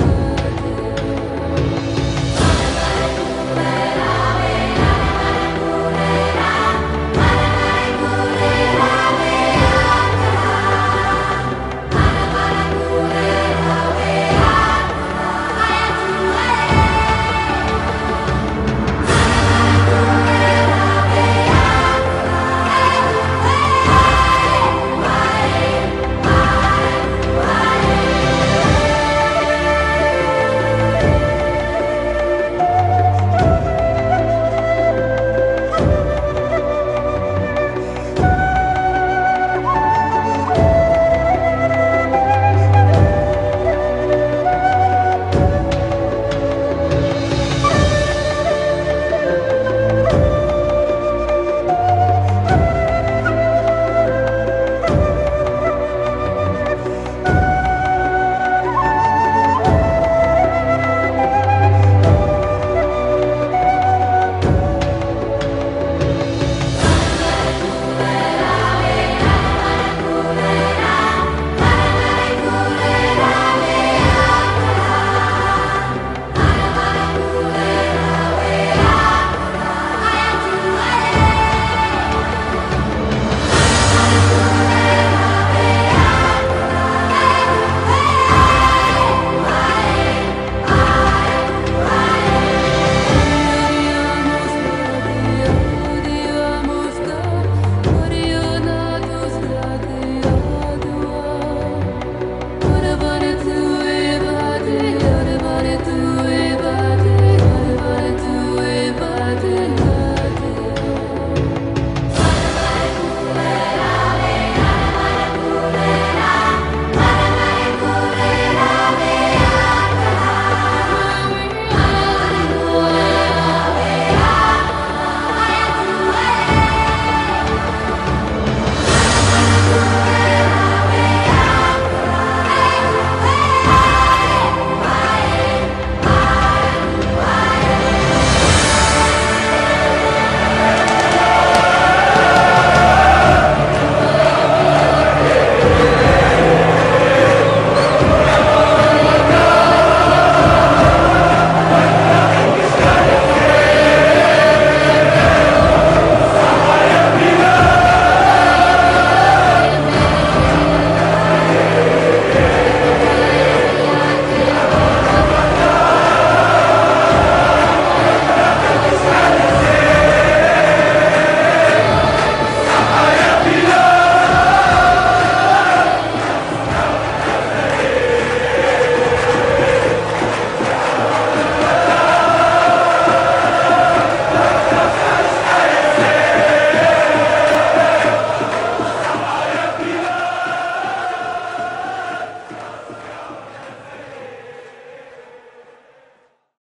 you.